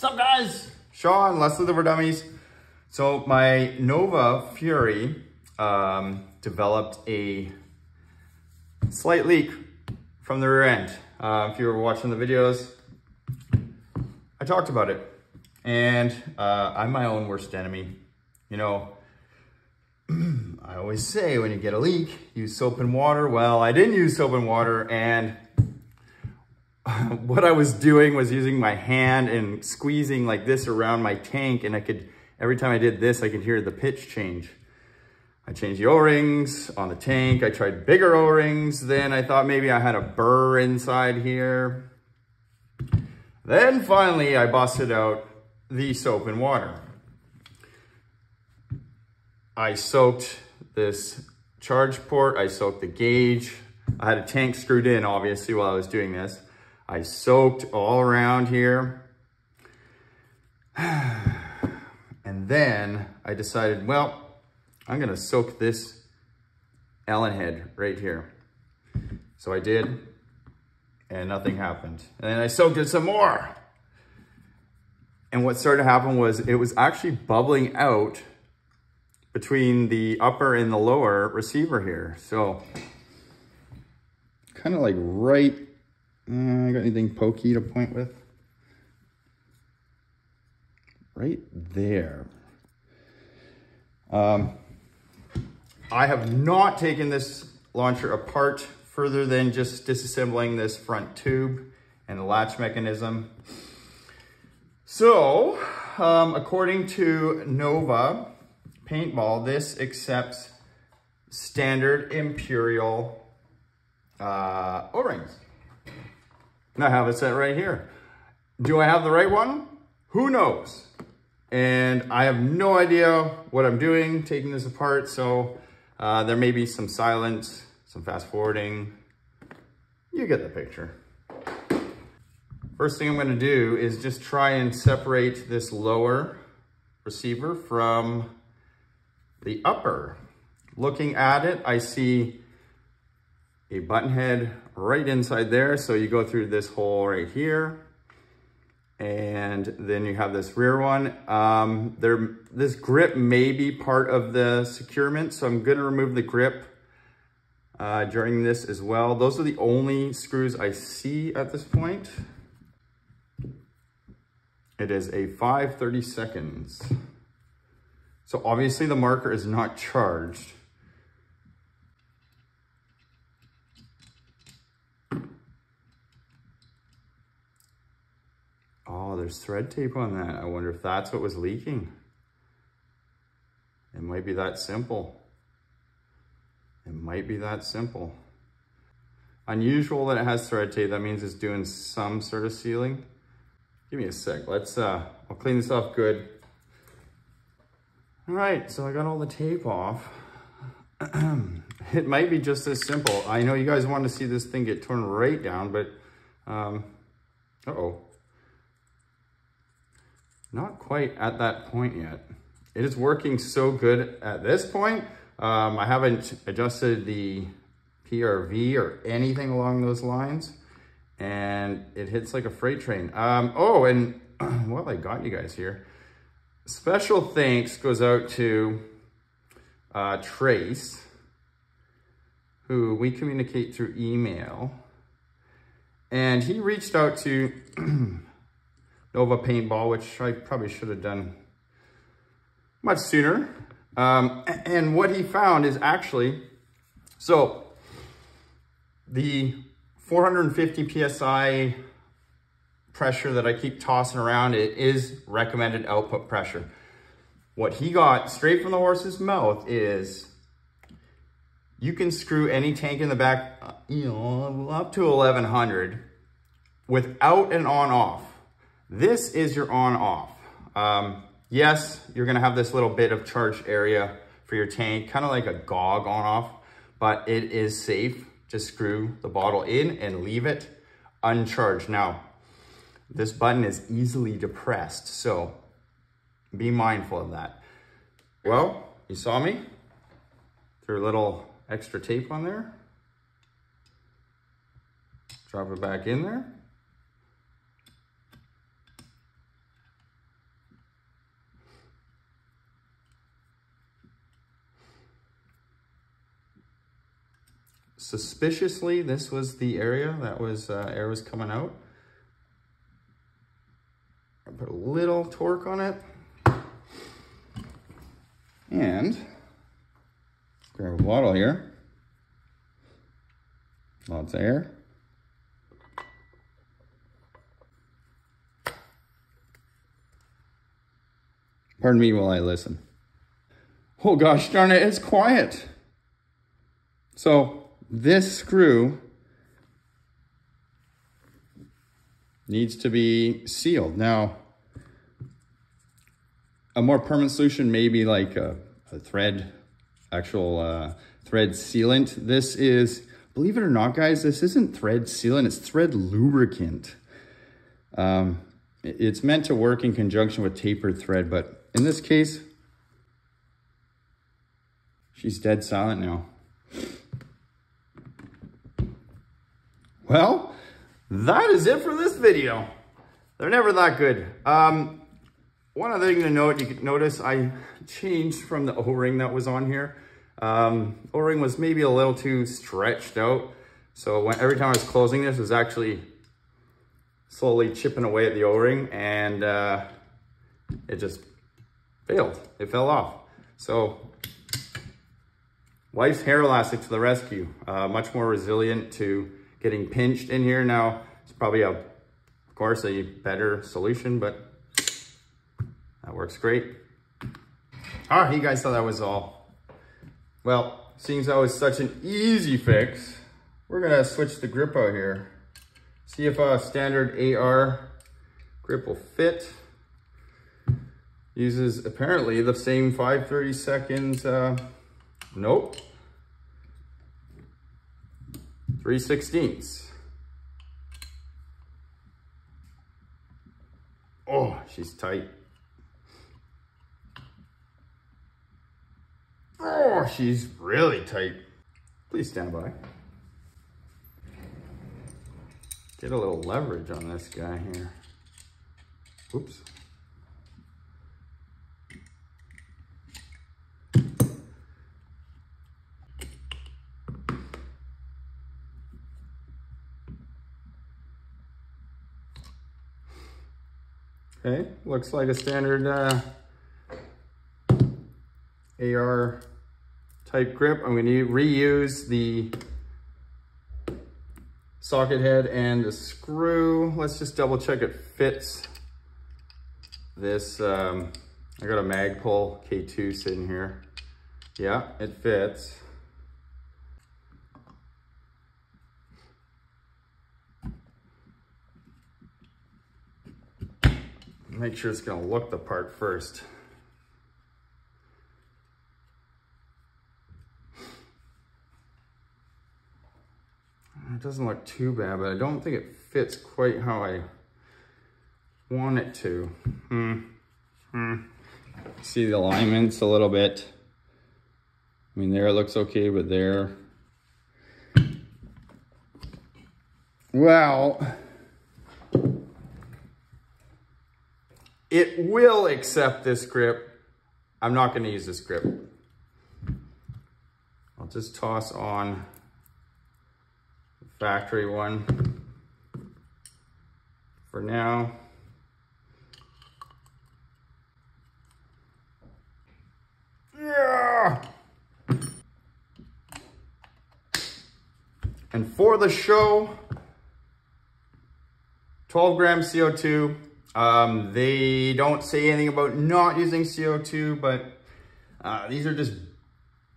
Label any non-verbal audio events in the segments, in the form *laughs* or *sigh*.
What's up guys? Sean, Less Lethal for Dummies. So my Nova Fury um, developed a slight leak from the rear end. Uh, if you were watching the videos, I talked about it. And uh, I'm my own worst enemy. You know, *clears throat* I always say when you get a leak, use soap and water. Well, I didn't use soap and water and *laughs* what I was doing was using my hand and squeezing like this around my tank and I could, every time I did this, I could hear the pitch change. I changed the O-rings on the tank. I tried bigger O-rings. Then I thought maybe I had a burr inside here. Then finally I busted out the soap and water. I soaked this charge port. I soaked the gauge. I had a tank screwed in obviously while I was doing this. I soaked all around here. *sighs* And then I decided, well, I'm gonna soak this Allen head right here. So I did, and nothing happened. And then I soaked it some more. And what started to happen was it was actually bubbling out between the upper and the lower receiver here. So kind of like right uh, got anything pokey to point with? Right there. Um, I have not taken this launcher apart further than just disassembling this front tube and the latch mechanism. So, um, according to Nova Paintball, this accepts standard Imperial uh, O-rings. I have it set right here. Do I have the right one? Who knows? And I have no idea what I'm doing, taking this apart. So uh, there may be some silence, some fast forwarding. You get the picture. First thing I'm gonna do is just try and separate this lower receiver from the upper. Looking at it, I see a button head right inside there. So you go through this hole right here and then you have this rear one. Um, there, this grip may be part of the securement, so I'm gonna remove the grip uh, during this as well. Those are the only screws I see at this point. It is a 530 seconds. So obviously the marker is not charged. Oh, there's thread tape on that. I wonder if that's what was leaking. It might be that simple. It might be that simple. Unusual that it has thread tape. That means it's doing some sort of sealing. Give me a sec. Let's, uh, I'll clean this off good. All right, so I got all the tape off. *clears throat* it might be just as simple. I know you guys want to see this thing get torn right down, but, um, uh-oh. Not quite at that point yet. It is working so good at this point. Um, I haven't adjusted the PRV or anything along those lines and it hits like a freight train. Um, oh, and *clears throat* well, I got you guys here. Special thanks goes out to uh, Trace, who we communicate through email. And he reached out to *clears throat* Nova Paintball, which I probably should have done much sooner. Um, and what he found is actually, so the 450 PSI pressure that I keep tossing around, it is recommended output pressure. What he got straight from the horse's mouth is you can screw any tank in the back, uh, you know, up to 1100 without an on off. This is your on off. Um, yes, you're gonna have this little bit of charge area for your tank, kind of like a GOG on off, but it is safe to screw the bottle in and leave it uncharged. Now, this button is easily depressed, so be mindful of that. Well, you saw me? Threw a little extra tape on there. Drop it back in there. Suspiciously, this was the area that was uh, air was coming out. I put a little torque on it. And grab a bottle here. Lots of air. Pardon me while I listen. Oh gosh darn it, it's quiet. So this screw needs to be sealed. Now, a more permanent solution may be like a, a thread, actual uh, thread sealant. This is, believe it or not, guys, this isn't thread sealant, it's thread lubricant. Um, it's meant to work in conjunction with tapered thread, but in this case, she's dead silent now. Well, that is it for this video. They're never that good. Um, one other thing to note, you can notice I changed from the O-ring that was on here. Um, O-ring was maybe a little too stretched out. So when, every time I was closing this, it was actually slowly chipping away at the O-ring and uh, it just failed. It fell off. So wife's hair elastic to the rescue. Uh, much more resilient to getting pinched in here. Now, it's probably a, of course, a better solution, but that works great. All right, you guys thought that was all. Well, seeing as that was such an easy fix, we're gonna switch the grip out here. See if a standard AR grip will fit. Uses apparently the same 530 seconds, uh, nope. 3 sixteenths. Oh, she's tight. Oh, she's really tight. Please stand by. Get a little leverage on this guy here. Oops. Okay, looks like a standard uh, AR type grip. I'm gonna reuse the socket head and the screw. Let's just double check it fits. This, um, I got a Magpul K2 sitting here. Yeah, it fits. Make sure it's gonna look the part first. It doesn't look too bad, but I don't think it fits quite how I want it to. Hmm. Hmm. See the alignments a little bit. I mean, there it looks okay, but there. Well, it will accept this grip. I'm not going to use this grip. I'll just toss on factory one for now. Yeah. And for the show, 12 grams CO2. Um, they don't say anything about not using CO2, but uh, these are just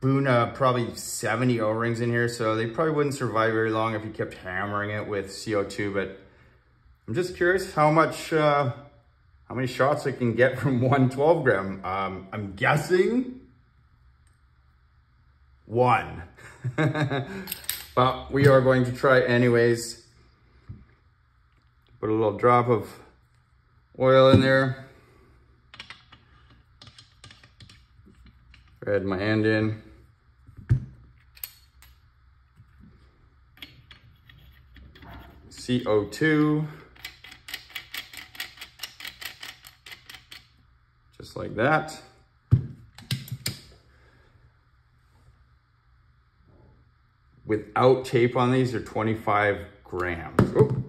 Buna probably 70 O-rings in here, so they probably wouldn't survive very long if you kept hammering it with CO2, but I'm just curious how much, uh, how many shots I can get from *laughs* one 12 gram. Um, I'm guessing one. *laughs* but we are going to try anyways. Put a little drop of oil in there. Add my hand in. CO2. Just like that. without tape on these they're 25 grams. Oop.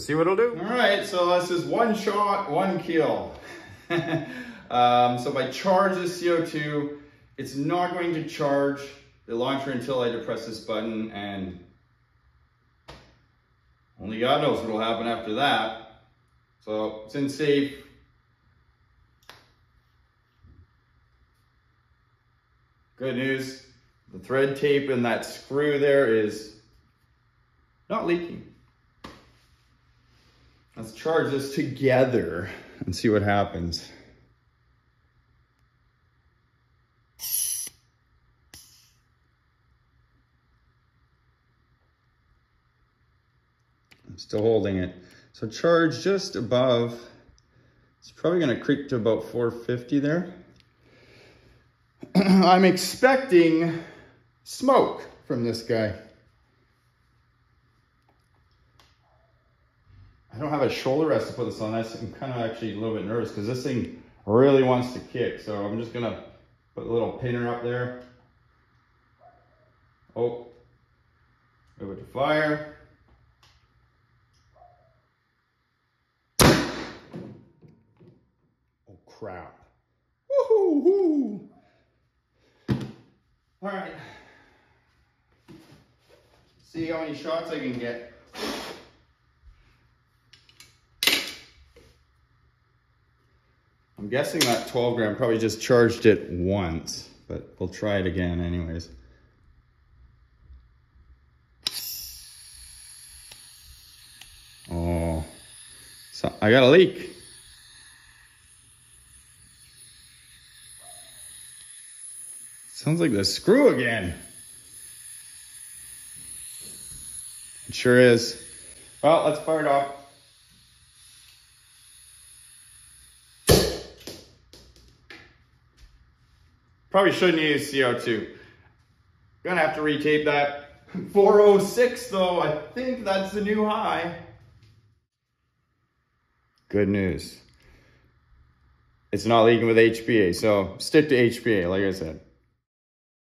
Let's see what it'll do. All right, so this is one shot, one kill. *laughs* um, so if I charge this CO2, it's not going to charge the launcher until I depress this button and only God knows what will happen after that. So it's in safe. Good news, the thread tape and that screw there is not leaking. Let's charge this together and see what happens. I'm still holding it. So charge just above, it's probably gonna creep to about 450 there. *clears throat* I'm expecting smoke from this guy. Don't have a shoulder rest to put this on. I'm kind of actually a little bit nervous because this thing really wants to kick. So I'm just gonna put a little pinner up there. Oh, move it to fire. Oh crap. Woohoo! All right. See how many shots I can get. I'm guessing that 12 gram probably just charged it once, but we'll try it again anyways. Oh, so I got a leak. Sounds like the screw again. It sure is. Well, let's fire it off. Probably shouldn't use CO2. Gonna have to retape that. 406 though, I think that's the new high. Good news. It's not leaking with HPA, so stick to HPA, like I said.